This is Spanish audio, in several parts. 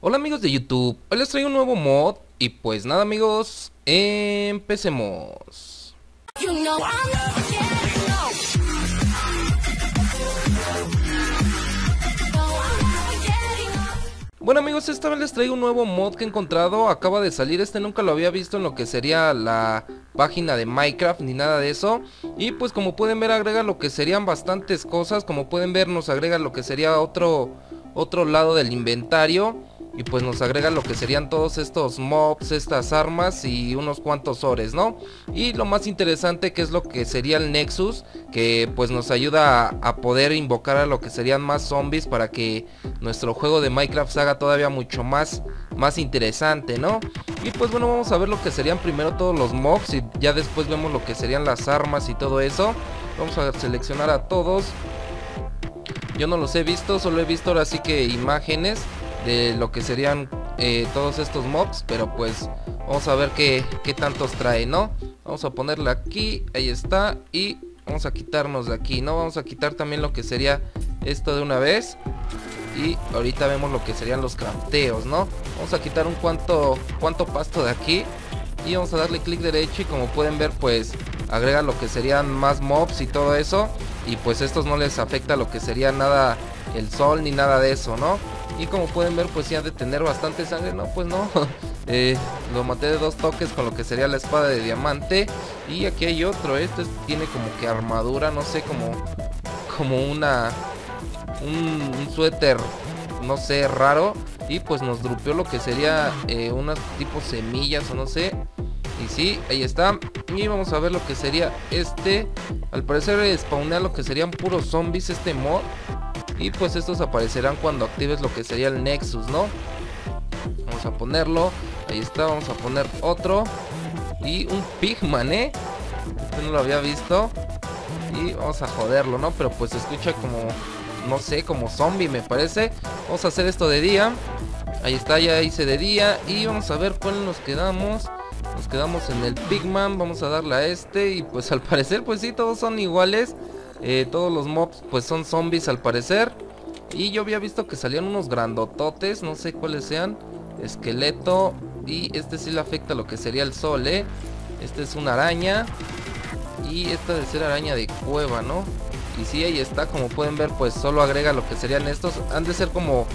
Hola amigos de YouTube, hoy les traigo un nuevo mod y pues nada amigos, empecemos. Bueno amigos, esta vez les traigo un nuevo mod que he encontrado, acaba de salir, este nunca lo había visto en lo que sería la página de Minecraft ni nada de eso. Y pues como pueden ver agrega lo que serían bastantes cosas, como pueden ver nos agrega lo que sería otro, otro lado del inventario y pues nos agrega lo que serían todos estos mobs, estas armas y unos cuantos ores, ¿no? Y lo más interesante que es lo que sería el Nexus, que pues nos ayuda a, poder invocar a lo que serían más zombies para que nuestro juego de Minecraft se haga todavía mucho más, más interesante, ¿no? Y pues bueno, vamos a ver lo que serían primero todos los mobs y ya después vemos lo que serían las armas y todo eso. Vamos a seleccionar a todos. Yo no los he visto, solo he visto ahora sí que imágenes de lo que serían eh, todos estos mobs pero pues vamos a ver qué, qué tantos trae no vamos a ponerle aquí ahí está y vamos a quitarnos de aquí no vamos a quitar también lo que sería esto de una vez y ahorita vemos lo que serían los crafteos no vamos a quitar un cuanto cuanto pasto de aquí y vamos a darle clic derecho y como pueden ver pues agrega lo que serían más mobs y todo eso y pues estos no les afecta lo que sería nada el sol ni nada de eso no y como pueden ver pues ya de tener bastante sangre, no pues no eh, Lo maté de dos toques con lo que sería la espada de diamante Y aquí hay otro, este tiene como que armadura, no sé, como Como una Un, suéter, no sé, raro Y pues nos drupeó lo que sería eh, unas tipo semillas o no sé y sí, ahí está. Y vamos a ver lo que sería este. Al parecer spawnea lo que serían puros zombies este mod. Y pues estos aparecerán cuando actives lo que sería el Nexus, ¿no? Vamos a ponerlo. Ahí está, vamos a poner otro. Y un Pigman, ¿eh? Este no lo había visto. Y vamos a joderlo, ¿no? Pero pues se escucha como, no sé, como zombie me parece. Vamos a hacer esto de día. Ahí está, ya hice de día. Y vamos a ver cuál nos quedamos. Nos quedamos en el Pigman. Vamos a darle a este. Y pues al parecer, pues sí, todos son iguales. Eh, todos los mobs pues son zombies al parecer. Y yo había visto que salían unos grandototes, no sé cuáles sean. Esqueleto. Y este sí le afecta lo que sería el sol, ¿eh? Este es una araña. Y esta de ser araña de cueva, ¿no? Y sí, ahí está, como pueden ver, pues solo agrega lo que serían estos. Han de ser como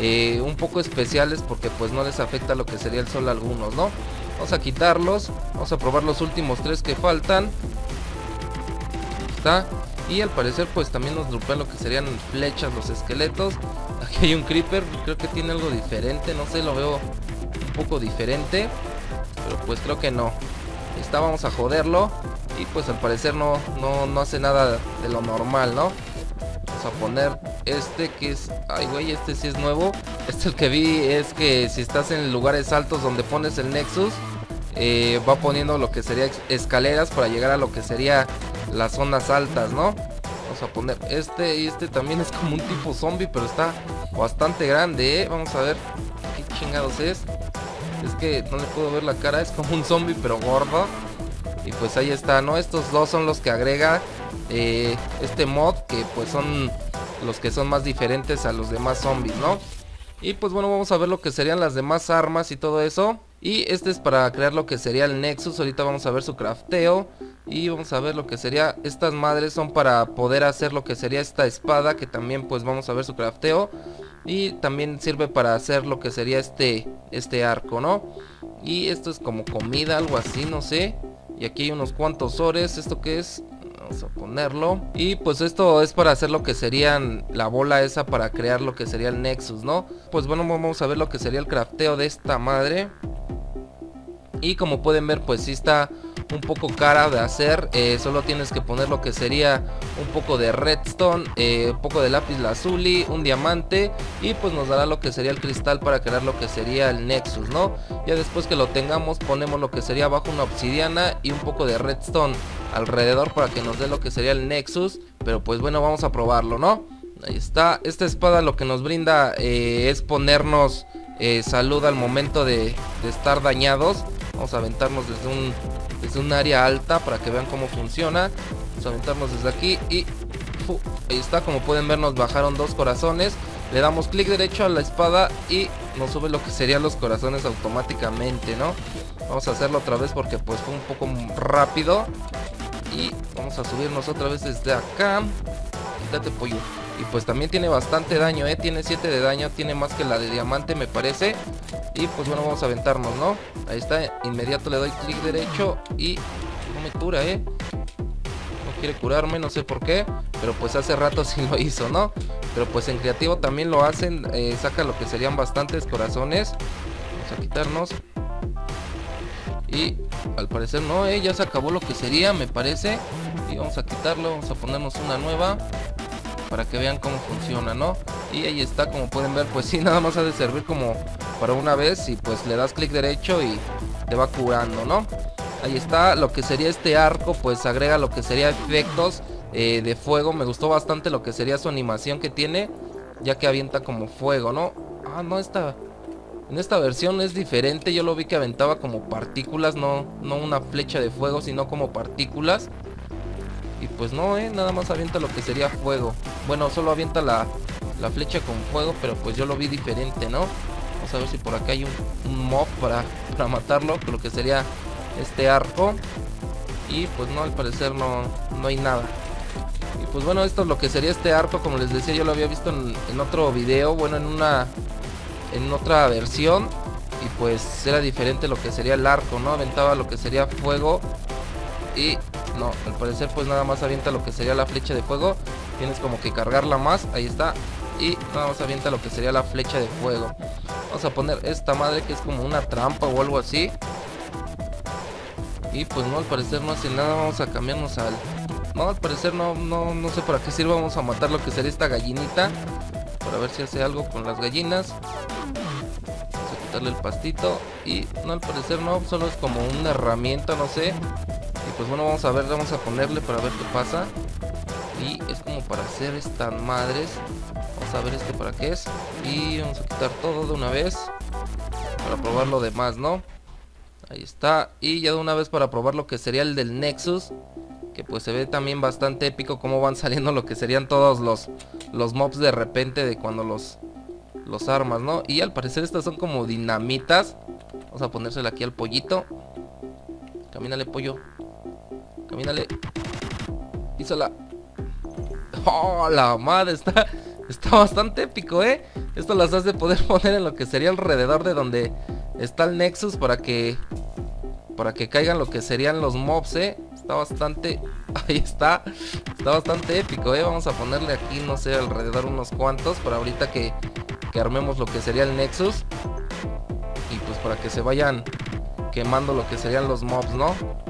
eh, un poco especiales porque pues no les afecta lo que sería el sol a algunos, ¿no? Vamos a quitarlos. Vamos a probar los últimos tres que faltan. Está. Y al parecer pues también nos dropean lo que serían flechas, los esqueletos. Aquí hay un creeper, creo que tiene algo diferente, no sé, lo veo un poco diferente. Pero pues creo que no. Está, vamos a joderlo. Y pues al parecer no, no, no hace nada de lo normal, ¿no? Vamos a poner este que es... Ay, güey, este sí es nuevo. Este el que vi es que si estás en lugares altos donde pones el Nexus... Eh, va poniendo lo que sería escaleras para llegar a lo que sería las zonas altas, ¿no? Vamos a poner este y este también es como un tipo zombie, pero está bastante grande, ¿eh? Vamos a ver qué chingados es. Es que no le puedo ver la cara, es como un zombie pero gordo. Y pues ahí está, ¿no? Estos dos son los que agrega eh, este mod, que pues son los que son más diferentes a los demás zombies, ¿no? Y pues bueno, vamos a ver lo que serían las demás armas y todo eso. Y este es para crear lo que sería el Nexus, ahorita vamos a ver su crafteo. Y vamos a ver lo que sería, estas madres son para poder hacer lo que sería esta espada Que también pues vamos a ver su crafteo Y también sirve para hacer lo que sería este, este arco, ¿no? Y esto es como comida, algo así, no sé Y aquí hay unos cuantos ores, ¿esto qué es? Vamos a ponerlo Y pues esto es para hacer lo que serían la bola esa para crear lo que sería el Nexus, ¿no? Pues bueno, vamos a ver lo que sería el crafteo de esta madre Y como pueden ver pues sí está un poco cara de hacer eh, solo tienes que poner lo que sería un poco de redstone eh, un poco de lápiz lazuli un diamante y pues nos dará lo que sería el cristal para crear lo que sería el nexus no ya después que lo tengamos ponemos lo que sería abajo una obsidiana y un poco de redstone alrededor para que nos dé lo que sería el nexus pero pues bueno vamos a probarlo no ahí está. Esta espada lo que nos brinda eh, es ponernos salud al momento de, de estar dañados vamos a aventarnos desde un desde un área alta para que vean cómo funciona. Vamos a aventarnos desde aquí y ahí está, como pueden ver nos bajaron dos corazones. le damos clic derecho a la espada y nos sube lo que serían los corazones automáticamente, ¿no? Vamos a hacerlo otra vez porque pues fue un poco rápido. Y vamos a subirnos otra vez desde acá. Quítate pollo. Y pues también tiene bastante daño, ¿eh? Tiene 7 de daño, tiene más que la de diamante me parece. Y pues bueno, vamos a aventarnos, ¿no? Ahí está, inmediato le doy clic derecho y no me cura, ¿eh? No quiere curarme, no sé por qué. Pero pues hace rato sí lo hizo, ¿no? Pero pues en creativo también lo hacen, eh, saca lo que serían bastantes corazones. Vamos a quitarnos. Y al parecer no, ¿eh? ya se acabó lo que sería, me parece. Y vamos a quitarlo, vamos a ponernos una nueva para que vean cómo funciona, ¿no? Y ahí está, como pueden ver, pues sí, nada más ha de servir como para una vez y pues le das clic derecho y te va curando, ¿no? Ahí está, lo que sería este arco, pues agrega lo que sería efectos eh, de fuego. Me gustó bastante lo que sería su animación que tiene, ya que avienta como fuego, ¿no? Ah, no, esta... En esta versión es diferente, yo lo vi que aventaba como partículas, no, no una flecha de fuego, sino como partículas. Y pues no, eh, nada más avienta lo que sería fuego. Bueno, solo avienta la, flecha con fuego, pero pues yo lo vi diferente, ¿no? Vamos a ver si por acá hay un, mob para, para matarlo, lo que sería este arco. Y pues no, al parecer no, no hay nada. Y pues bueno, esto es lo que sería este arco, como les decía, yo lo había visto en, en otro video, bueno, en una en otra versión y pues era diferente lo que sería el arco, ¿no? Aventaba lo que sería fuego y no, al parecer pues nada más avienta lo que sería la flecha de fuego. Tienes como que cargarla más, ahí está. Y nada más avienta lo que sería la flecha de fuego. Vamos a poner esta madre que es como una trampa o algo así. Y pues no, al parecer no hace nada. Vamos a cambiarnos al... No, al parecer no, no, no sé para qué sirve. Vamos a matar lo que sería esta gallinita. Para ver si hace algo con las gallinas. Vamos a quitarle el pastito. Y no, al parecer no, solo es como una herramienta, no sé pues bueno, vamos a ver, vamos a ponerle para ver qué pasa. Y es como para hacer estas madres. Vamos a ver este para qué es. Y vamos a quitar todo de una vez. Para probar lo demás, ¿no? Ahí está. Y ya de una vez para probar lo que sería el del Nexus. Que pues se ve también bastante épico cómo van saliendo lo que serían todos los, los mobs de repente de cuando los, los armas, ¿no? Y al parecer estas son como dinamitas. Vamos a ponérsela aquí al pollito. Camínale, pollo. Camínale. Písala. Oh, la madre, está, está bastante épico, ¿eh? Esto las has de poder poner en lo que sería alrededor de donde está el Nexus para que para que caigan lo que serían los mobs, ¿eh? Está bastante... Ahí está. Está bastante épico, ¿eh? Vamos a ponerle aquí, no sé, alrededor unos cuantos para ahorita que, que armemos lo que sería el Nexus. Y pues para que se vayan quemando lo que serían los mobs, ¿no?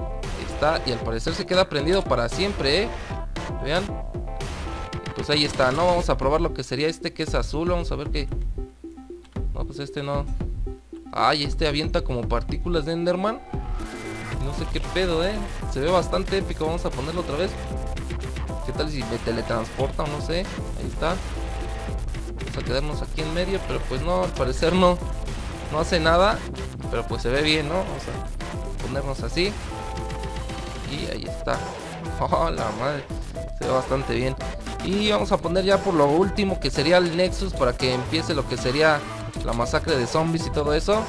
Y al parecer se queda prendido para siempre, ¿eh? Vean. Pues ahí está, ¿no? Vamos a probar lo que sería este que es azul. Vamos a ver qué... No, pues este no. Ay, este avienta como partículas de Enderman. No sé qué pedo, ¿eh? Se ve bastante épico. Vamos a ponerlo otra vez. ¿Qué tal si me teletransporta o no sé? Ahí está. Vamos a quedarnos aquí en medio, pero pues no, al parecer no. No hace nada. Pero pues se ve bien, ¿no? Vamos a ponernos así. Y ahí está. Oh, la madre. Se ve bastante bien. Y vamos a poner ya por lo último que sería el Nexus para que empiece lo que sería la masacre de zombies y todo eso.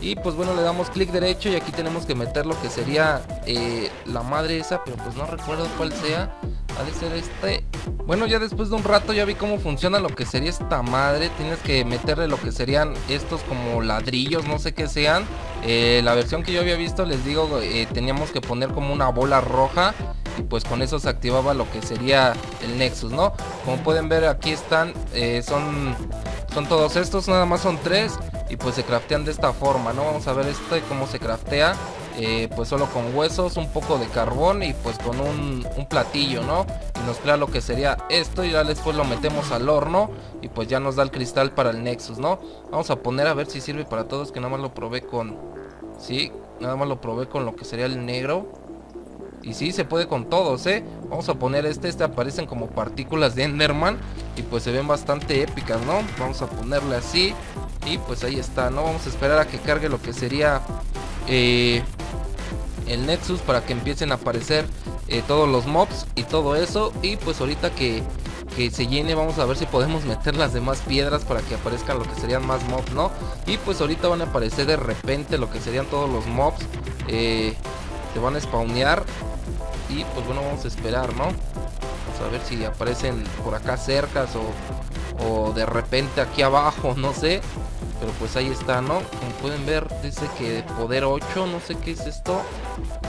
Y pues bueno, le damos clic derecho y aquí tenemos que meter lo que sería eh, la madre esa, pero pues no recuerdo cuál sea. Ha de ser este. Bueno, ya después de un rato ya vi cómo funciona lo que sería esta madre. Tienes que meterle lo que serían estos como ladrillos, no sé qué sean. Eh, la versión que yo había visto, les digo, eh, teníamos que poner como una bola roja. Y pues con eso se activaba lo que sería el Nexus, ¿no? Como pueden ver aquí están, son, son todos estos, nada más son tres y pues se craftean de esta forma, ¿no? Vamos a ver esto y cómo se craftea. Eh, pues solo con huesos, un poco de carbón y pues con un, platillo, ¿no? Y nos crea lo que sería esto y ya después lo metemos al horno y pues ya nos da el cristal para el Nexus, ¿no? Vamos a poner a ver si sirve para todos, que nada más lo probé con... Sí, nada más lo probé con lo que sería el negro. Y sí, se puede con todos, ¿eh? Vamos a poner este, este aparecen como partículas de Enderman Y pues se ven bastante épicas, ¿no? Vamos a ponerle así Y pues ahí está, ¿no? Vamos a esperar a que cargue lo que sería eh, el Nexus Para que empiecen a aparecer eh, todos los mobs y todo eso Y pues ahorita que, que se llene vamos a ver si podemos meter las demás piedras para que aparezcan lo que serían más mobs, ¿no? Y pues ahorita van a aparecer de repente lo que serían todos los mobs. Eh, se van a spawnear. Y pues bueno, vamos a esperar, ¿no? Vamos a ver si aparecen por acá cercas o, o de repente aquí abajo, no sé. Pero pues ahí está, ¿no? Como pueden ver, dice que de poder 8, no sé qué es esto.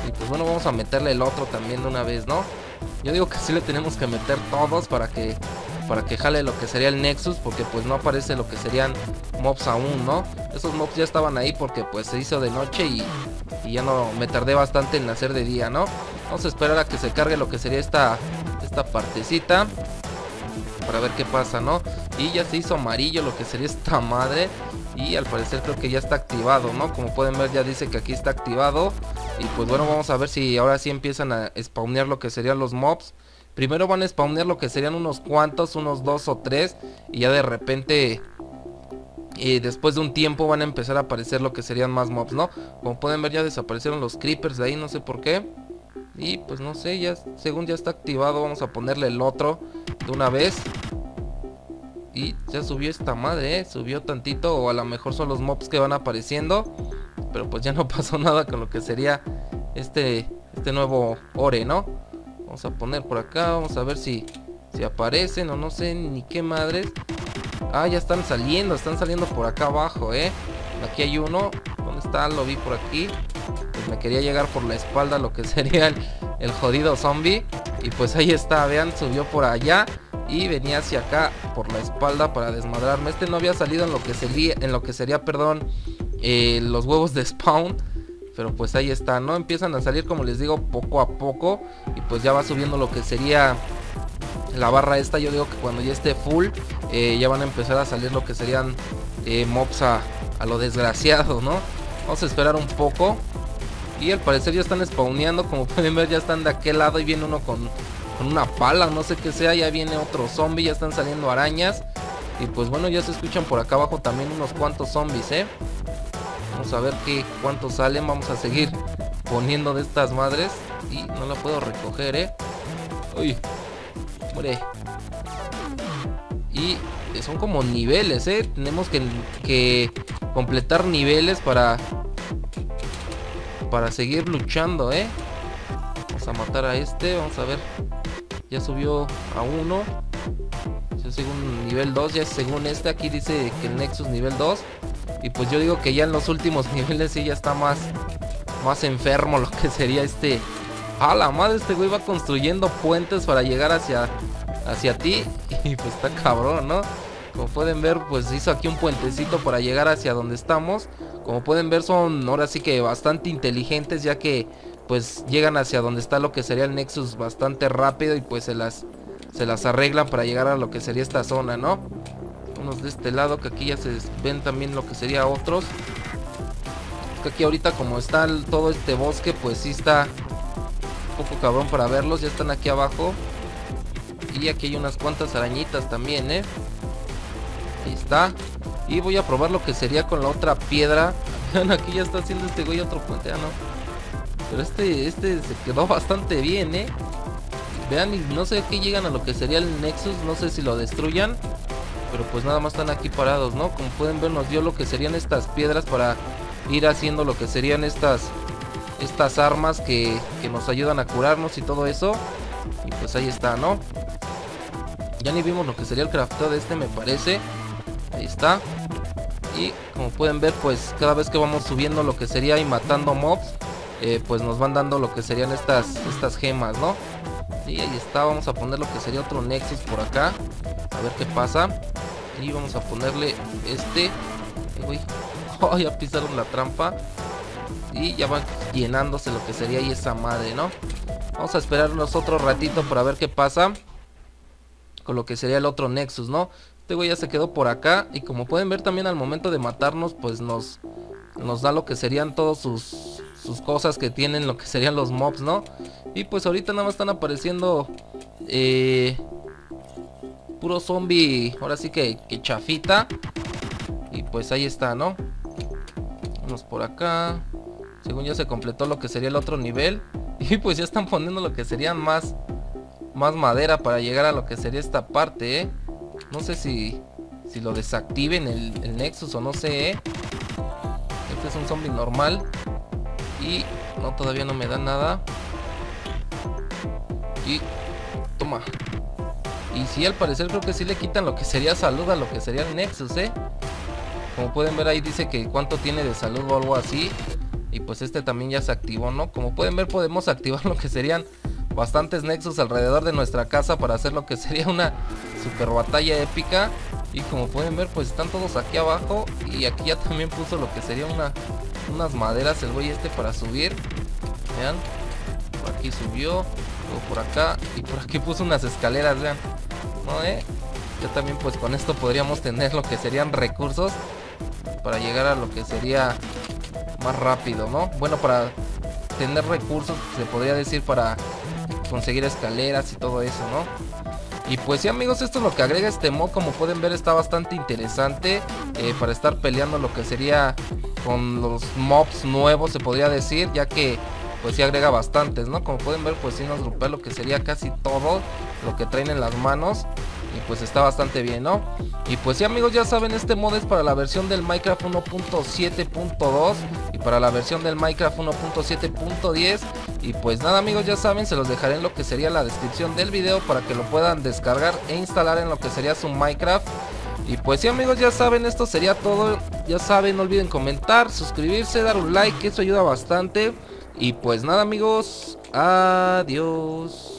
Y pues bueno, vamos a meterle el otro también de una vez, ¿no? Yo digo que sí le tenemos que meter todos para que para que jale lo que sería el Nexus porque pues no aparece lo que serían mobs aún, ¿no? Esos mobs ya estaban ahí porque pues se hizo de noche y, y ya no me tardé bastante en hacer de día, ¿no? Vamos a esperar a que se cargue lo que sería esta, esta partecita para ver qué pasa, ¿no? Y ya se hizo amarillo lo que sería esta madre y al parecer creo que ya está activado, ¿no? Como pueden ver ya dice que aquí está activado y pues bueno, vamos a ver si ahora sí empiezan a spawnear lo que serían los mobs. Primero van a spawnear lo que serían unos cuantos, unos dos o tres y ya de repente y después de un tiempo van a empezar a aparecer lo que serían más mobs, ¿no? Como pueden ver ya desaparecieron los creepers de ahí, no sé por qué. Y pues no sé, ya según ya está activado vamos a ponerle el otro de una vez. Y ya subió esta madre, ¿eh? Subió tantito o a lo mejor son los mobs que van apareciendo. Pero pues ya no pasó nada con lo que sería este, este nuevo ore, ¿no? Vamos a poner por acá, vamos a ver si, si aparecen o no sé ni qué madres. Ah, ya están saliendo, están saliendo por acá abajo, ¿eh? Aquí hay uno. ¿Dónde está? Lo vi por aquí. Me quería llegar por la espalda lo que sería el, el jodido zombie. Y pues ahí está, vean, subió por allá y venía hacia acá por la espalda para desmadrarme. Este no había salido en lo que sería, en lo que sería, perdón, eh, los huevos de spawn. Pero pues ahí está, ¿no? Empiezan a salir, como les digo, poco a poco. Y pues ya va subiendo lo que sería la barra esta. Yo digo que cuando ya esté full, eh, ya van a empezar a salir lo que serían eh, mobs a, a lo desgraciado, ¿no? Vamos a esperar un poco. Y al parecer ya están spawneando, como pueden ver ya están de aquel lado y viene uno con con una pala, no sé qué sea, ya viene otro zombie, ya están saliendo arañas. Y pues bueno, ya se escuchan por acá abajo también unos cuantos zombies, ¿eh? Vamos a ver qué cuántos salen, vamos a seguir poniendo de estas madres. Y no la puedo recoger, ¿eh? Uy, muere. Y son como niveles, ¿eh? Tenemos que, que completar niveles para... Para seguir luchando, ¿eh? Vamos a matar a este, vamos a ver. Ya subió a 1 ya según nivel 2 ya según este aquí dice que el Nexus nivel 2 y pues yo digo que ya en los últimos niveles sí ya está más más enfermo lo que sería este. A la madre este güey va construyendo puentes para llegar hacia hacia ti. Y pues está cabrón no como pueden ver pues hizo aquí un puentecito para llegar hacia donde estamos como pueden ver son ahora sí que bastante inteligentes ya que pues llegan hacia donde está lo que sería el Nexus bastante rápido y pues se las se las arreglan para llegar a lo que sería esta zona, ¿no? Unos de este lado que aquí ya se ven también lo que sería otros. que aquí ahorita como está todo este bosque pues sí está un poco cabrón para verlos, ya están aquí abajo. Y aquí hay unas cuantas arañitas también, ¿eh? Ahí está. Y voy a probar lo que sería con la otra piedra. Vean, aquí ya está haciendo este güey otro puente, ¿ah, no? Pero este, este se quedó bastante bien, ¿eh? Vean, y no sé qué llegan a lo que sería el Nexus, no sé si lo destruyan. Pero pues nada más están aquí parados, ¿no? Como pueden ver nos dio lo que serían estas piedras para ir haciendo lo que serían estas estas armas que, que nos ayudan a curarnos y todo eso. Y pues ahí está, ¿no? Ya ni vimos lo que sería el crafteo de este, me parece. Ahí está. Y como pueden ver, pues cada vez que vamos subiendo lo que sería y matando mobs, eh, pues nos van dando lo que serían estas, estas gemas, ¿no? Y ahí está, vamos a poner lo que sería otro Nexus por acá. A ver qué pasa. Y vamos a ponerle este. Uy, oh, ya pisaron la trampa. Y ya van llenándose lo que sería ahí esa madre, ¿no? Vamos a esperarnos otro ratito para ver qué pasa. Con lo que sería el otro Nexus, ¿no? Este güey ya se quedó por acá. Y como pueden ver también al momento de matarnos, pues nos, nos da lo que serían todos sus sus cosas que tienen lo que serían los mobs, ¿no? Y pues ahorita nada más están apareciendo eh, puro zombie, ahora sí que, que chafita. Y pues ahí está, ¿no? Vamos por acá. Según ya se completó lo que sería el otro nivel. Y pues ya están poniendo lo que serían más más madera para llegar a lo que sería esta parte, ¿eh? No sé si, si lo desactiven el, el Nexus o no sé, ¿eh? Este es un zombie normal. Y no, todavía no me da nada. Y toma. Y si al parecer creo que sí le quitan lo que sería salud a lo que sería el Nexus, ¿eh? Como pueden ver ahí dice que cuánto tiene de salud o algo así. Y pues este también ya se activó, ¿no? Como pueden ver podemos activar lo que serían bastantes Nexus alrededor de nuestra casa para hacer lo que sería una super batalla épica. Y como pueden ver pues están todos aquí abajo. Y aquí ya también puso lo que sería una, unas maderas el güey este para subir. Vean. Por aquí subió. Luego por acá. Y por aquí puso unas escaleras, vean. ¿No, eh? Ya también pues con esto podríamos tener lo que serían recursos. Para llegar a lo que sería más rápido, ¿no? Bueno, para tener recursos, se podría decir para conseguir escaleras y todo eso, ¿no? Y pues sí amigos, esto es lo que agrega este mod, como pueden ver está bastante interesante eh, para estar peleando lo que sería con los mobs nuevos, se podría decir, ya que pues sí agrega bastantes, ¿no? Como pueden ver, pues sí nos grupea lo que sería casi todo lo que traen en las manos. Y pues está bastante bien, ¿no? Y pues sí amigos, ya saben, este mod es para la versión del Minecraft 1.7.2 y para la versión del Minecraft 1.7.10. Y pues nada amigos, ya saben, se los dejaré en lo que sería la descripción del video para que lo puedan descargar e instalar en lo que sería su Minecraft. Y pues sí amigos, ya saben, esto sería todo. Ya saben, no olviden comentar, suscribirse, dar un like, eso ayuda bastante. Y pues nada amigos, adiós.